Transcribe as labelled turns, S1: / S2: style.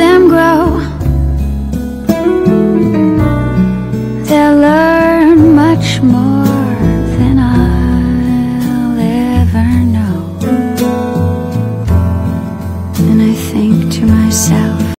S1: them grow, they'll learn much more than I'll ever know. And I think to myself,